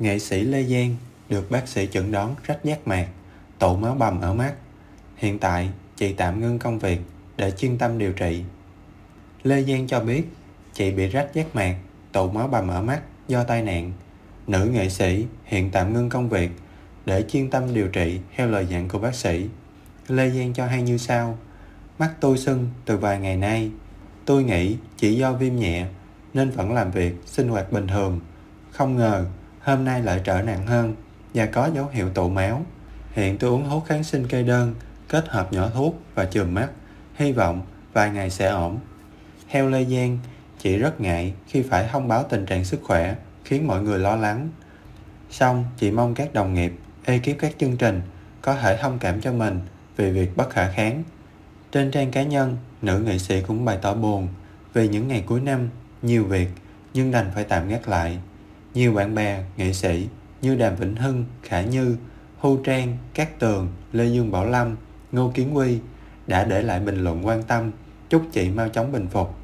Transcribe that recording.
Nghệ sĩ Lê Giang được bác sĩ chẩn đoán rách giác mạc, tụ máu bầm ở mắt. Hiện tại, chị tạm ngưng công việc để chuyên tâm điều trị. Lê Giang cho biết chị bị rách giác mạc, tụ máu bầm ở mắt do tai nạn. Nữ nghệ sĩ hiện tạm ngưng công việc để chuyên tâm điều trị theo lời dặn của bác sĩ. Lê Giang cho hay như sau. Mắt tôi sưng từ vài ngày nay. Tôi nghĩ chỉ do viêm nhẹ nên vẫn làm việc, sinh hoạt bình thường. Không ngờ hôm nay lại trở nặng hơn và có dấu hiệu tụ máu. Hiện tôi uống thuốc kháng sinh kê đơn, kết hợp nhỏ thuốc và chườm mắt. Hy vọng vài ngày sẽ ổn. Theo Lê Giang, chị rất ngại khi phải thông báo tình trạng sức khỏe, khiến mọi người lo lắng. Xong, chị mong các đồng nghiệp, ekip các chương trình có thể thông cảm cho mình vì việc bất khả kháng. Trên trang cá nhân, nữ nghệ sĩ cũng bày tỏ buồn vì những ngày cuối năm, nhiều việc nhưng đành phải tạm gác lại. Nhiều bạn bè, nghệ sĩ như Đàm Vĩnh Hưng, Khả Như, Hu Trang, Cát Tường, Lê Dương Bảo Lâm, Ngô Kiến Quy đã để lại bình luận quan tâm chúc chị mau chóng bình phục.